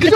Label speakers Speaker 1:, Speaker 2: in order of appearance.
Speaker 1: Que